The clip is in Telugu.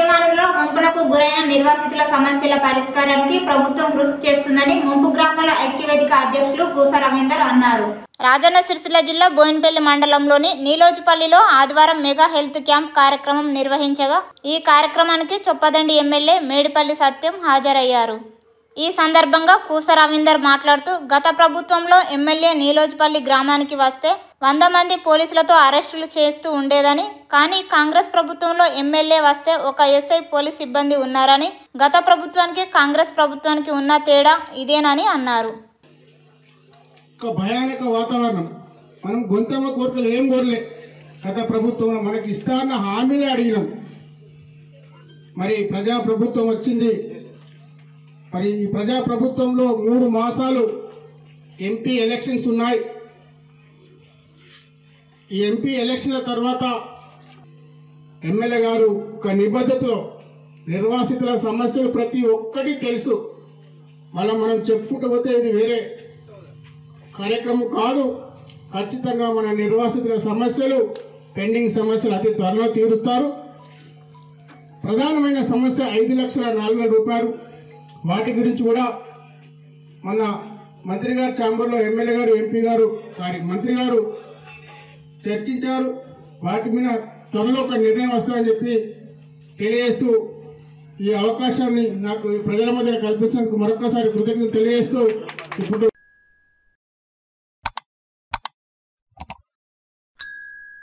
విద్యమానంలో ముంపులకు గురైన నిర్వాసితుల సమస్యల పరిష్కారానికి ప్రభుత్వం కృషి చేస్తుందని ముంపు గ్రామాల ఐక్యవేదిక అధ్యక్షులు పూస రవీందర్ అన్నారు. రాజన్న సిరిసిల్ల జిల్లా బోయినపల్లి మండలంలోని నీలోజుపల్లిలో ఆదివారం మెగా హెల్త్ క్యాంప్ కార్యక్రమం నిర్వహించగా ఈ కార్యక్రమానికి చొప్పదండి ఎమ్మెల్యే మేడిపల్లి సత్యం హాజరయ్యారు. ఈ సందర్భంగా కూస రవీందర్ మాట్లాడుతూ గత ప్రభుత్వంలో ఎమ్మెల్యే నీలోజ్పల్లి గ్రామానికి వస్తే వంద మంది పోలీసులతో అరెస్టులు చేస్తూ ఉండేదని కానీ కాంగ్రెస్ ప్రభుత్వంలో ఎమ్మెల్యే వస్తే ఒక ఎస్ఐ పోలీస్ సిబ్బంది ఉన్నారని గత ప్రభుత్వానికి కాంగ్రెస్ ప్రభుత్వానికి ఉన్న తేడా ఇదేనని అన్నారు. భయానక వాతావరణం. మనం గొంతమ్మ కోరికలు ఏం కోరలే. గత ప్రభుత్వం మనకి ఇస్తాన్న హామీలే అడిగినాం. మరి ప్రజా ప్రభుత్వం వచ్చింది. మరి ఈ ప్రజా ప్రభుత్వంలో మూడు మాసాలు ఎంపీ ఎలక్షన్స్ ఉన్నాయి. ఈ ఎంపీ ఎలక్షన్ల తర్వాత ఎమ్మెల్యే గారు ఒక నిబద్ధతలో నిర్వాసితుల సమస్యలు ప్రతి ఒక్కటి తెలుసు. మళ్ళీ మనం చెప్పుకుంటూ పోతే ఇది వేరే కార్యక్రమం కాదు. ఖచ్చితంగా మన నిర్వాసితుల సమస్యలు పెండింగ్ సమస్యలు అతి త్వరలో తీరుస్తారు. ప్రధానమైన సమస్య ఐదు లక్షల నాలుగు వేల రూపాయలు. వాటి గురించి కూడా మన మంత్రి గారు ఛాంబర్లో ఎమ్మెల్యే గారు ఎంపీ గారు సారీ మంత్రి గారు చర్చించారు. వాటి మీద త్వరలో ఒక నిర్ణయం వస్తుందని చెప్పి తెలియజేస్తూ ఈ అవకాశాన్ని నాకు ప్రజల మధ్య కల్పించినందుకు మరొకసారి కృతజ్ఞతలు తెలియజేస్తూ ఇప్పుడు